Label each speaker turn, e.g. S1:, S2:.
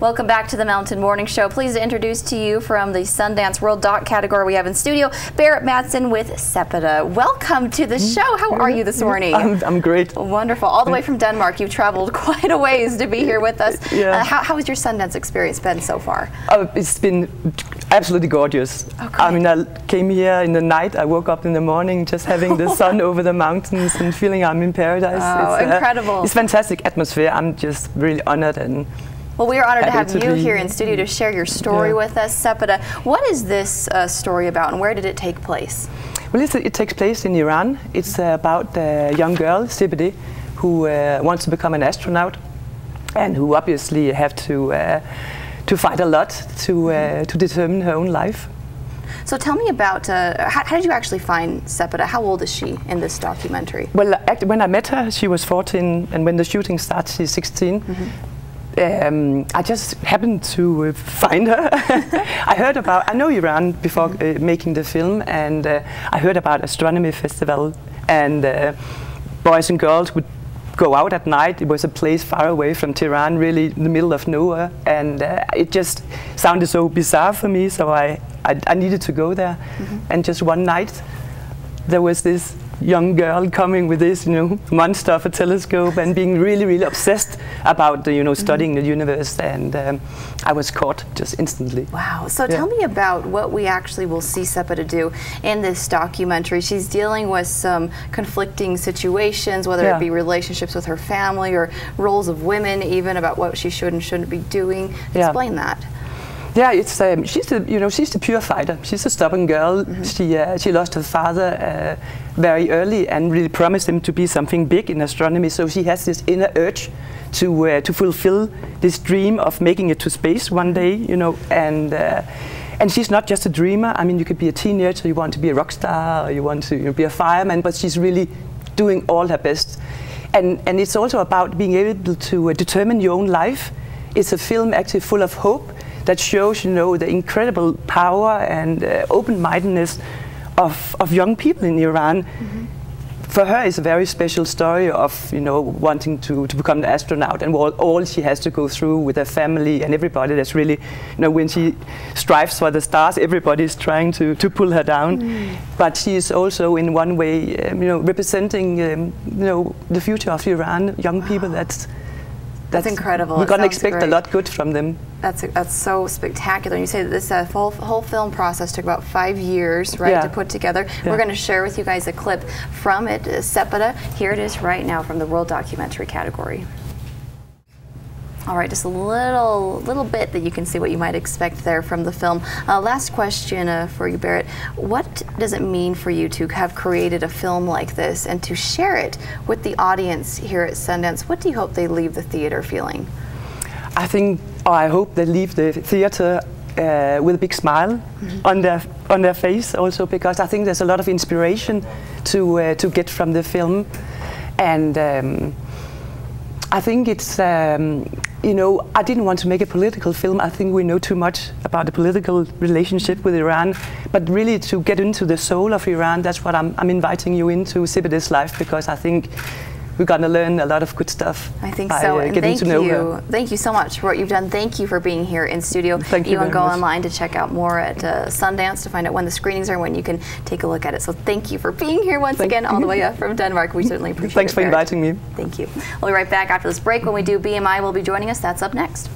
S1: Welcome back to the Mountain Morning Show. Pleased to introduce to you from the Sundance World Doc category we have in studio, Berit Madsen with Sepideh. Welcome to the mm-hmm. show. How are you this mm-hmm. morning?
S2: I'm, I'm great.
S1: Wonderful. All the way from Denmark. You've traveled quite a ways to be here with us.
S2: Yeah.
S1: Uh, how, how has your Sundance experience been so far?
S2: Oh, it's been absolutely gorgeous.
S1: Oh,
S2: I mean, I came here in the night. I woke up in the morning just having the sun over the mountains and feeling I'm in paradise.
S1: Oh,
S2: it's, uh,
S1: incredible.
S2: it's fantastic atmosphere. I'm just really honored and
S1: Well, we are honored to have
S2: to
S1: you here in studio to share your story
S2: Yeah.
S1: with us, Sepideh. What is this uh, story about and where did it take place?
S2: Well, it's, it takes place in Iran. It's uh, about a young girl, Sepideh, who uh, wants to become an astronaut, and who obviously have to uh, to fight a lot to uh, to determine her own life.
S1: So tell me about uh, how, how did you actually find Sepideh? How old is she in this documentary?
S2: Well, act- when I met her, she was 14, and when the shooting starts, she's 16. Um, I just happened to uh, find her. I heard about, I know Iran before uh, making the film, and uh, I heard about astronomy festival, and uh, boys and girls would go out at night. It was a place far away from Tehran, really in the middle of nowhere, and uh, it just sounded so bizarre for me. So I, I, I needed to go there, and just one night there was this young girl coming with this, you know, monster of a telescope and being really, really obsessed about, the, you know, studying the universe. And um, I was caught just instantly.
S1: Wow. So
S2: Yeah.
S1: tell me about what we actually will see Sepideh do in this documentary. She's dealing with some conflicting situations, whether
S2: Yeah.
S1: it be relationships with her family or roles of women, even about what she should and shouldn't be doing.
S2: Yeah.
S1: Explain that.
S2: Yeah, it's um, she's the you know she's the pure fighter. She's a stubborn girl. She uh, she lost her father uh, very early and really promised him to be something big in astronomy. So she has this inner urge to uh, to fulfill this dream of making it to space one day. You know, and uh, and she's not just a dreamer. I mean, you could be a teenager, you want to be a rock star, or you want to you know, be a fireman, but she's really doing all her best. And and it's also about being able to uh, determine your own life. It's a film actually full of hope that shows, you know, the incredible power and uh, open-mindedness of, of young people in Iran. For her, it's a very special story of, you know, wanting to, to become an astronaut and all, all she has to go through with her family and everybody. That's really, you know, when she strives for the stars, everybody is trying to, to pull her down. But she is also, in one way, um, you know, representing, um, you know, the future of Iran, young people. That's
S1: That's incredible. It
S2: gonna expect a lot good from them.
S1: That's that's so spectacular. You say that this uh, whole, whole film process took about five years, right,
S2: Yeah.
S1: to put together. We're going to share with you guys a clip from it, uh, Sepideh. Here it is right now from the World Documentary category. All right, just a little little bit that you can see what you might expect there from the film. Uh, last question uh, for you, Berit. What does it mean for you to have created a film like this and to share it with the audience here at Sundance? What do you hope they leave the theater feeling?
S2: I think, or I hope they leave the theater uh, with a big smile on their on their face, also because I think there's a lot of inspiration to uh, to get from the film, and um, I think it's. Um, you know, I didn't want to make a political film. I think we know too much about the political relationship with Iran. But really, to get into the soul of Iran, that's what I'm, I'm inviting you into Sepideh's life because I think we're going to learn a lot of good stuff.
S1: I think
S2: by,
S1: so.
S2: uh,
S1: and
S2: getting
S1: thank
S2: to know
S1: you.
S2: her.
S1: Thank you so much for what you've done. Thank you for being here in studio.
S2: Thank you
S1: You
S2: can
S1: go
S2: much.
S1: online to check out more at uh, Sundance to find out when the screenings are, when you can take a look at it. So thank you for being here once
S2: Thank
S1: again, all the way up from Denmark. We certainly appreciate
S2: Thanks
S1: it.
S2: Thanks
S1: for
S2: inviting me.
S1: Thank you. We'll be right back after this break. When we do, BMI will be joining us. That's up next.